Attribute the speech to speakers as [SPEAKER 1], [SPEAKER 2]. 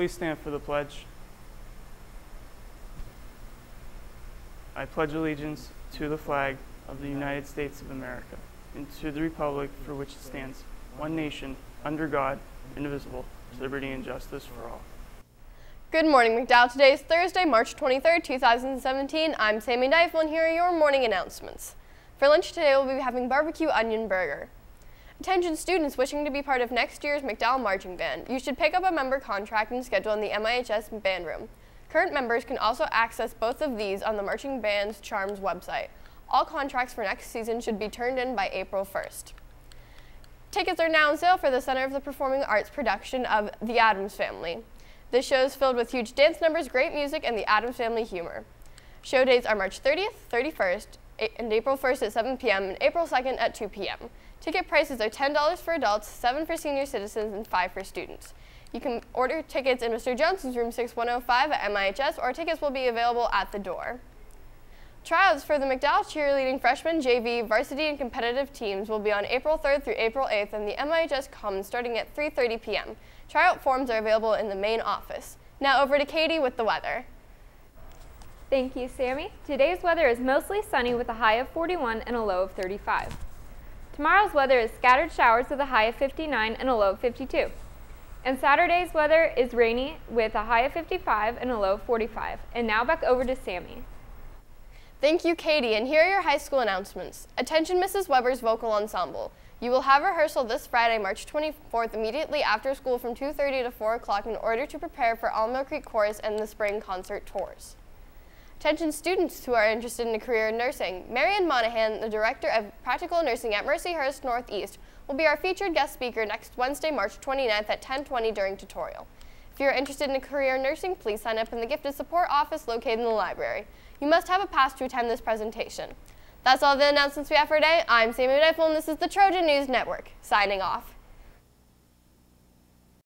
[SPEAKER 1] Please stand for the pledge. I pledge allegiance to the flag of the United States of America and to the republic for which it stands, one nation, under God, indivisible, with liberty and justice for all.
[SPEAKER 2] Good morning, McDowell. Today is Thursday, March 23rd, 2017. I'm Sammy and here are your morning announcements. For lunch today, we'll be having barbecue onion burger. Attention students wishing to be part of next year's McDowell Marching Band. You should pick up a member contract and schedule in the MIHS band room. Current members can also access both of these on the Marching Band's Charms website. All contracts for next season should be turned in by April 1st. Tickets are now on sale for the Center of the Performing Arts production of The Addams Family. This show is filled with huge dance numbers, great music, and the Addams Family humor. Show dates are March 30th, 31st, and April 1st at 7 p.m. and April 2nd at 2 p.m. Ticket prices are $10 for adults, 7 for senior citizens, and 5 for students. You can order tickets in Mr. Johnson's room 6105 at MIHS, or tickets will be available at the door. Tryouts for the McDowell cheerleading freshman, JV, varsity, and competitive teams will be on April 3rd through April 8th in the MIHS Commons starting at 3.30 p.m. Tryout forms are available in the main office. Now over to Katie with the weather.
[SPEAKER 3] Thank you, Sammy. Today's weather is mostly sunny with a high of 41 and a low of 35. Tomorrow's weather is scattered showers with a high of 59 and a low of 52. And Saturday's weather is rainy with a high of 55 and a low of 45. And now back over to Sammy.
[SPEAKER 2] Thank you, Katie, and here are your high school announcements. Attention Mrs. Weber's Vocal Ensemble. You will have rehearsal this Friday, March 24th, immediately after school from 2.30 to 4 o'clock in order to prepare for Alamo Creek Chorus and the spring concert tours. Attention students who are interested in a career in nursing. Marian Monahan, the Director of Practical Nursing at Mercyhurst Northeast, will be our featured guest speaker next Wednesday, March 29th at 1020 during tutorial. If you're interested in a career in nursing, please sign up in the Gifted Support office located in the library. You must have a pass to attend this presentation. That's all the announcements we have for today. I'm Sammy Neifel, and this is the Trojan News Network, signing off.